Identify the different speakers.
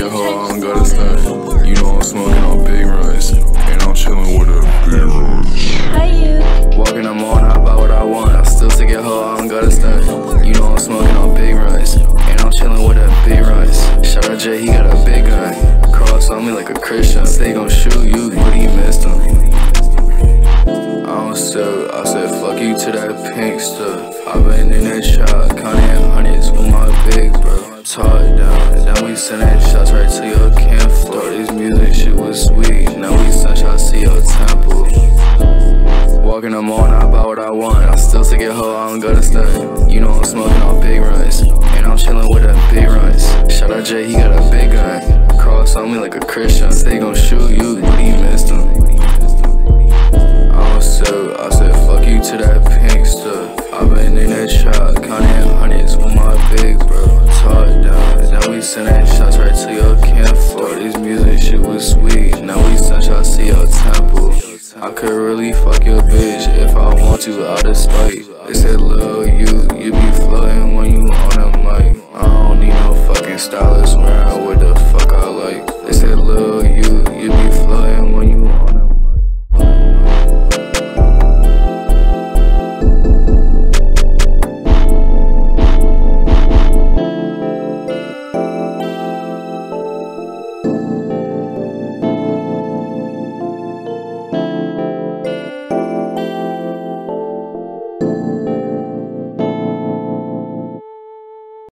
Speaker 1: a hoe, I don't gotta stunt. You know I'm smoking on big runs, and I'm chilling with a big run.
Speaker 2: Hey you.
Speaker 1: Walking the mall, I buy what I want. I still stick a hoe, I don't gotta stunt. You know I'm smoking on big runs, and I'm chilling with a big runs. Shout out Jay, he got a big gun. Cross on me like a Christian. They gon' shoot you, but do you missed him? I don't sell, I said fuck you to that pink stuff. I been in that shop counting hundred sending shots right to your camp. Thought this music shit was sweet, now we send shots to your temple. Walking the all, not about what I want. I still take it hoe, I don't gotta stunt. You know I'm smoking on big runs, and I'm chilling with them big runs. Shout out Jay, he got a big gun. Cross on me like a Christian. They gon' shoot you, but he missed him. I don't sell, I said fuck you to that pink stuff. I been in that shot, counting sending shots right to your camp. Thought this music shit was sweet, now we send shots to your temple. I could really fuck your bitch if I want to, out of spite. They said, lil' you, you be floating when you on a mic. I don't need no fucking stylist